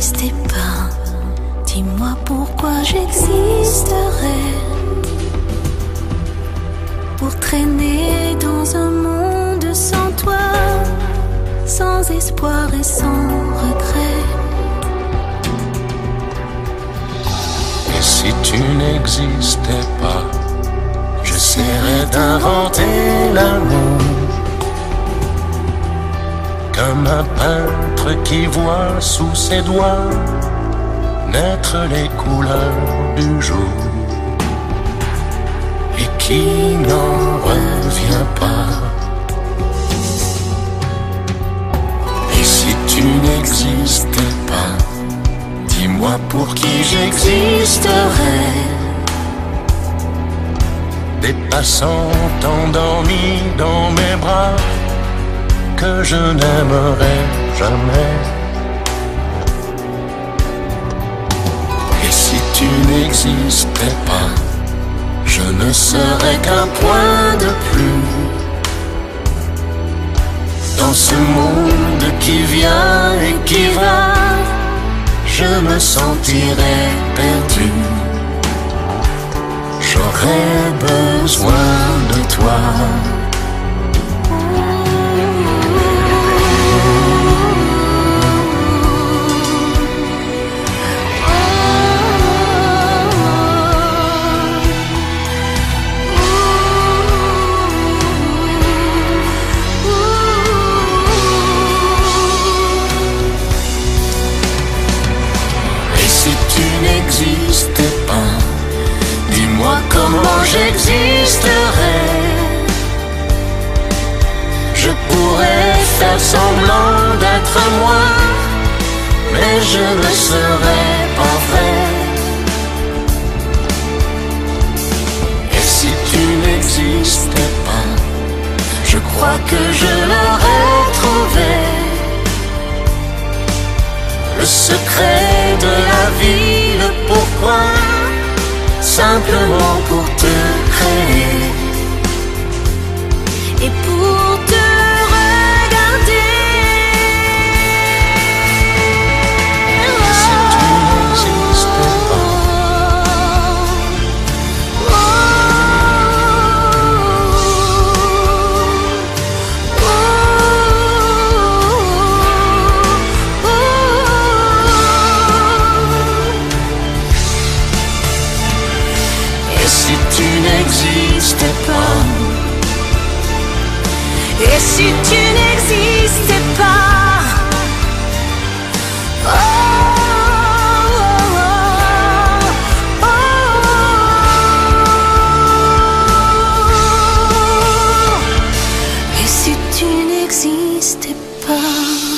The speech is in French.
n'existais pas, dis-moi pourquoi j'existerais. Pour traîner dans un monde sans toi, sans espoir et sans regret. Et si tu n'existais pas, j'essaierais d'inventer l'amour. Comme un peintre qui voit sous ses doigts naître les couleurs du jour et qui n'en revient pas. Et si tu n'existais pas, dis-moi pour qui j'existerais. Des passants endormis dans mes bras que je n'aimerais jamais. Et si tu n'existais pas, je ne serais qu'un point de plus dans ce monde qui vient et qui va. Je me sentirais perdu. J'aurais besoin de toi. Comment j'existerais? Je pourrais faire semblant d'être moi, mais je ne serais pas vrai. Et si tu n'existais pas, je crois que je l'aurais trouvé. Le secret de la vie, sempre louco por ti. Et si tu n'existais pas, Et si tu n'existais pas?